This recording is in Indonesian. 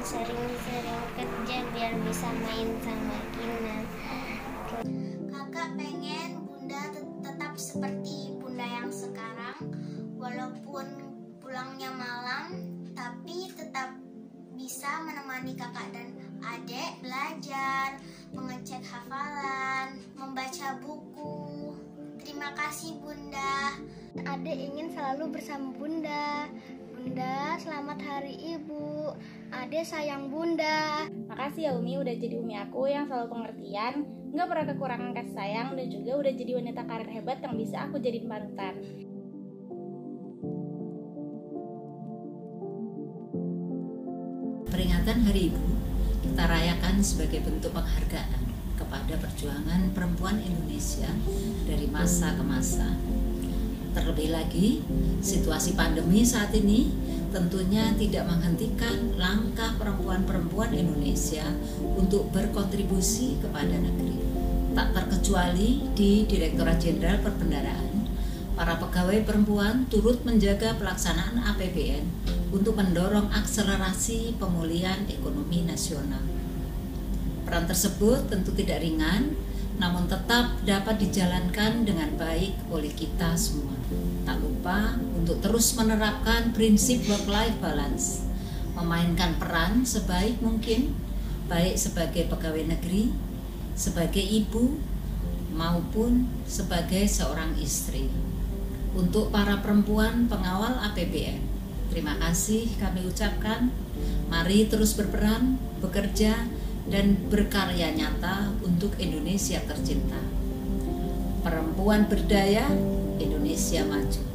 sering-sering kerja biar bisa main sama Kinan. Kakak pengen Bunda tet- tetap seperti Bunda yang sekarang, walaupun pulangnya malam, tapi tetap bisa menemani kakak dan adik belajar, mengecek hafalan, membaca buku. Terima kasih Bunda. Adik ingin selalu bersama Bunda. Bunda, selamat hari Ibu. Adik sayang Bunda. Makasih ya Umi udah jadi Umi aku yang selalu pengertian, nggak pernah kekurangan kasih sayang dan juga udah jadi wanita karir hebat yang bisa aku jadiin panutan. Peringatan Hari Ibu kita rayakan sebagai bentuk penghargaan kepada perjuangan perempuan Indonesia dari masa ke masa. Terlebih lagi, situasi pandemi saat ini tentunya tidak menghentikan langkah perempuan-perempuan Indonesia untuk berkontribusi kepada negeri. Tak terkecuali di Direktorat Jenderal Perbendaraan, para pegawai perempuan turut menjaga pelaksanaan APBN untuk mendorong akselerasi pemulihan ekonomi nasional. Peran tersebut tentu tidak ringan, namun tetap dapat dijalankan dengan baik oleh kita semua. Tak lupa untuk terus menerapkan prinsip work-life balance, memainkan peran sebaik mungkin, baik sebagai pegawai negeri, sebagai ibu, maupun sebagai seorang istri. Untuk para perempuan pengawal APBN, terima kasih kami ucapkan. Mari terus berperan, bekerja, dan berkarya nyata untuk Indonesia tercinta. Perempuan berdaya, Indonesia maju.